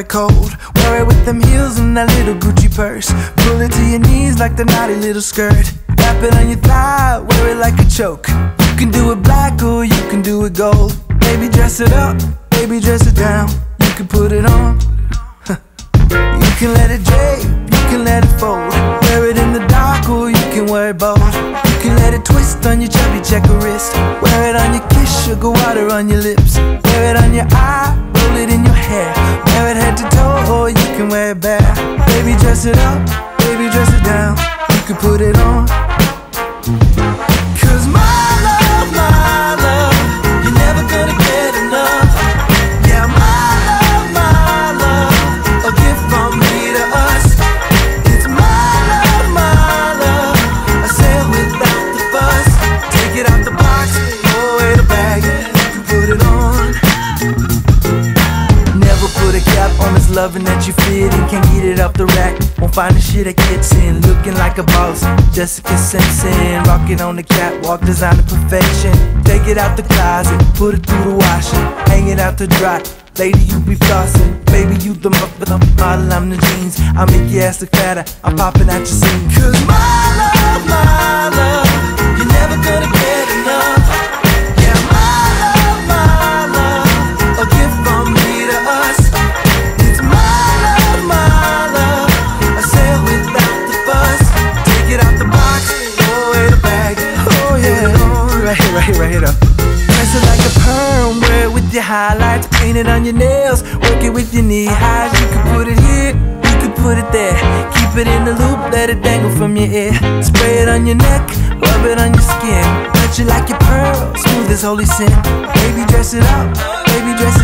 it cold. Wear it with them heels and that little Gucci purse. Pull it to your knees like the naughty little skirt. Wrap it on your thigh, wear it like a choke. You can do it black or you can do it gold. Baby, dress it up, baby, dress it down. You can put it on. you can let it drape, you can let it fold. Wear it in the dark or you can wear it bold. You can let it twist on your chubby checker wrist. Wear it on your kiss, sugar water on your lips. Wear it on your eye, roll it in your dress it up, baby, dress it down. You can put it on. Loving that you fit and can't get it off the rack. Won't find the shit that gets in, looking like a boss. Jessica Simpson, rocking on the catwalk, designing perfection. Take it out the closet, put it through the washer, hang it out to dry. Lady, you be flossing, baby, you the model, I'm the jeans. I make your ass look fatter, I'm popping out your scene. Cause yeah, right here, right here, right here though. It like a perm, wear it with your highlights, paint it on your nails, work it with your knee highs. You can put it here, you can put it there. Keep it in the loop, let it dangle from your ear. Spray it on your neck, rub it on your skin. Touch it like your pearl, smooth as holy sin. Baby, dress it up, baby, dress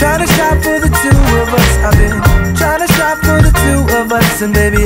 Trying to shop for the two of us. I've been trying to shop for the two of us, and baby.